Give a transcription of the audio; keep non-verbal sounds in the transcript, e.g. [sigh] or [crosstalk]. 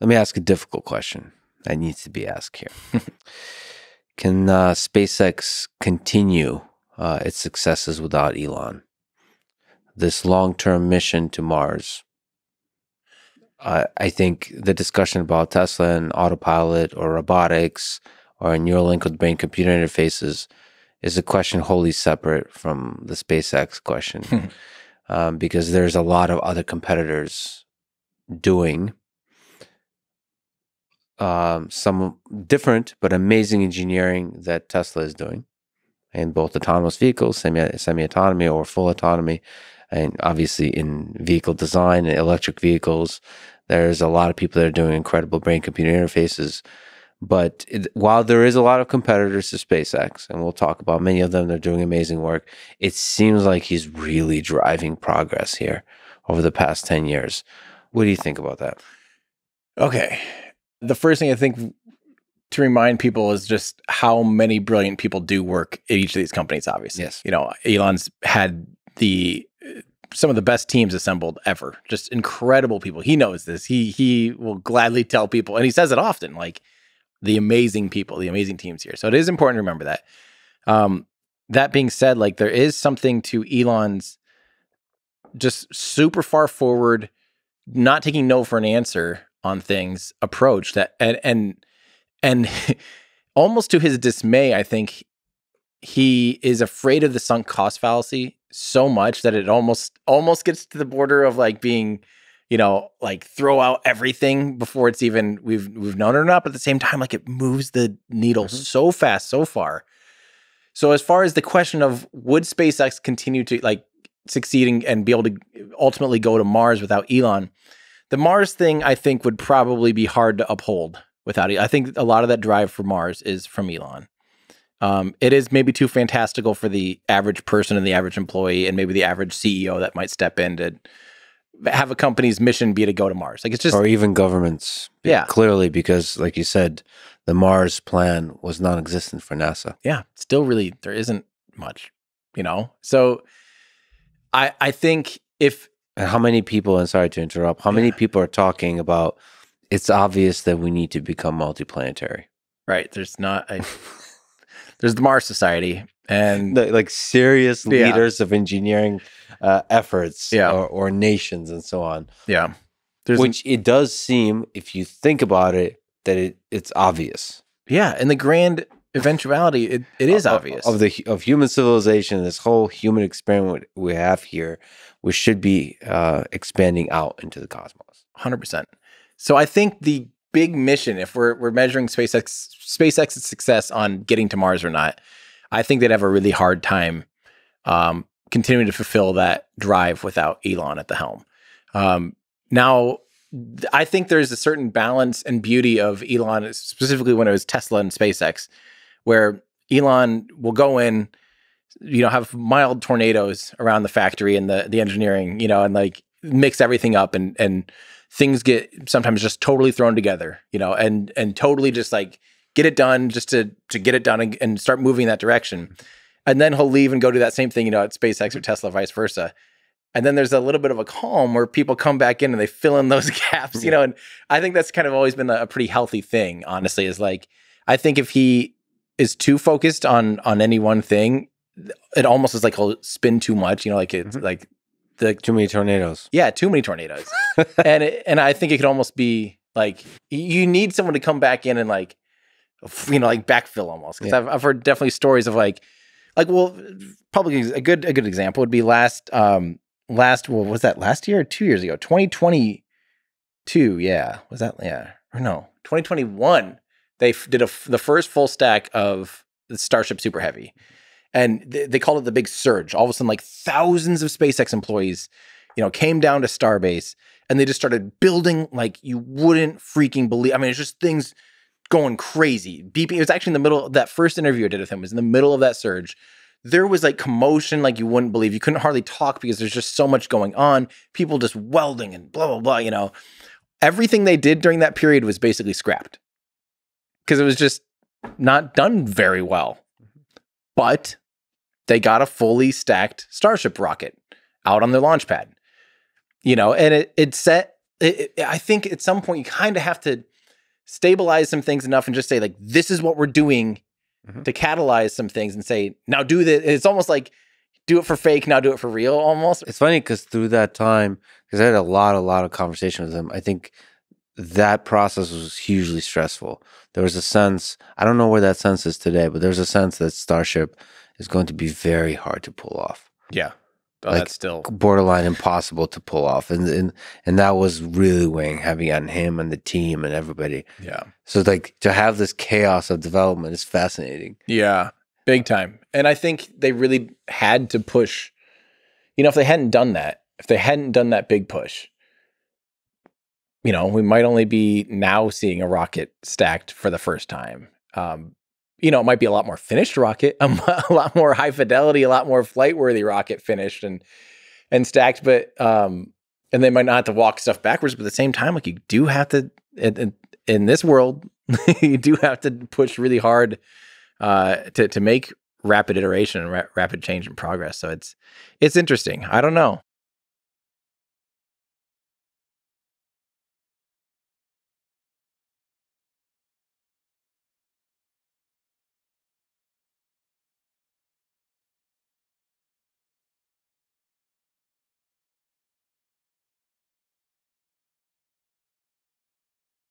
Let me ask a difficult question that needs to be asked here. [laughs] Can uh, SpaceX continue uh, its successes without Elon? This long term mission to Mars. Uh, I think the discussion about Tesla and autopilot or robotics or Neuralink with brain computer interfaces is a question wholly separate from the SpaceX question [laughs] um, because there's a lot of other competitors doing um, some different but amazing engineering that Tesla is doing in both autonomous vehicles, semi semi autonomy or full autonomy, and obviously in vehicle design and electric vehicles. There's a lot of people that are doing incredible brain computer interfaces. But it, while there is a lot of competitors to SpaceX, and we'll talk about many of them, they're doing amazing work. It seems like he's really driving progress here over the past 10 years. What do you think about that? Okay the first thing I think to remind people is just how many brilliant people do work at each of these companies. Obviously, yes. You know, Elon's had the some of the best teams assembled ever. Just incredible people. He knows this. He he will gladly tell people, and he says it often, like the amazing people, the amazing teams here. So it is important to remember that. Um, that being said, like there is something to Elon's just super far forward, not taking no for an answer on things approach that and and and [laughs] almost to his dismay i think he is afraid of the sunk cost fallacy so much that it almost almost gets to the border of like being you know like throw out everything before it's even we've we've known it or not but at the same time like it moves the needle mm-hmm. so fast so far so as far as the question of would SpaceX continue to like succeeding and be able to ultimately go to Mars without Elon the Mars thing, I think, would probably be hard to uphold without. I think a lot of that drive for Mars is from Elon. Um, it is maybe too fantastical for the average person and the average employee and maybe the average CEO that might step in to have a company's mission be to go to Mars. Like it's just or even governments. Yeah, clearly because, like you said, the Mars plan was non-existent for NASA. Yeah, still really there isn't much, you know. So I I think if and how many people, and sorry to interrupt, how yeah. many people are talking about it's obvious that we need to become multiplanetary? Right. There's not a, there's the Mars Society and the, like serious yeah. leaders of engineering uh, efforts yeah. or, or, nations and so on. Yeah. There's Which it does seem, if you think about it, that it, it's obvious. Yeah. And the grand eventuality, it, it is of, obvious. Of the of human civilization, this whole human experiment we have here we should be uh, expanding out into the cosmos. Hundred percent. So I think the big mission, if we're we're measuring SpaceX SpaceX's success on getting to Mars or not, I think they'd have a really hard time um, continuing to fulfill that drive without Elon at the helm. Um, now, I think there's a certain balance and beauty of Elon, specifically when it was Tesla and SpaceX, where Elon will go in you know, have mild tornadoes around the factory and the the engineering, you know, and like mix everything up and and things get sometimes just totally thrown together, you know, and and totally just like get it done just to to get it done and, and start moving that direction. And then he'll leave and go do that same thing, you know, at SpaceX or Tesla, vice versa. And then there's a little bit of a calm where people come back in and they fill in those [laughs] gaps, you mm-hmm. know. And I think that's kind of always been a, a pretty healthy thing, honestly, is like I think if he is too focused on on any one thing, it almost is like he'll spin too much, you know, like it's mm-hmm. like the too many tornadoes. Yeah, too many tornadoes. [laughs] and it, and I think it could almost be like you need someone to come back in and like you know like backfill almost because yeah. I've I've heard definitely stories of like like well probably a good a good example would be last um last well was that last year or two years ago 2022 yeah was that yeah or no 2021 they f- did the first full stack of the Starship Super Heavy and they, they called it the big surge. All of a sudden, like thousands of SpaceX employees, you know, came down to Starbase and they just started building like you wouldn't freaking believe. I mean, it's just things going crazy. It was actually in the middle of that first interview I did with him was in the middle of that surge. There was like commotion like you wouldn't believe. You couldn't hardly talk because there's just so much going on. People just welding and blah blah blah. You know, everything they did during that period was basically scrapped because it was just not done very well. But they got a fully stacked Starship rocket out on their launch pad. You know, and it it set it, it, I think at some point you kind of have to stabilize some things enough and just say like, this is what we're doing Mhm. to catalyze some things and say, now do this. It's almost like do it for fake, now do it for real almost. It's funny because through that time, because I had a lot, a lot of conversation with him, I think that process was hugely stressful. There was a sense, I don't know where that sense is today, but there's a sense that Starship is going to be very hard to pull off, Yeah. Oh, Like, that's still borderline impossible to pull off. And, and, and that was really weighing heavy on him and the team and everybody. yeah. So, like, to have this chaos of development is fascinating. Yeah, big time. And I think they really had to push. You know, if they hadn't done that, if they hadn't done that big push, you know, we might only be now seeing a rocket stacked for the first time. Um, you know, it might be a lot more finished rocket, [laughs] a, lot more high fidelity, a lot more flight worthy rocket finished and and stacked. But um, and they might not have to walk stuff backwards, but at the same time, like you do have to in, in, in this world, [laughs] you do have to push really hard uh, to to make rapid iteration and ra- rapid change and progress. So it's it's interesting. I don't know.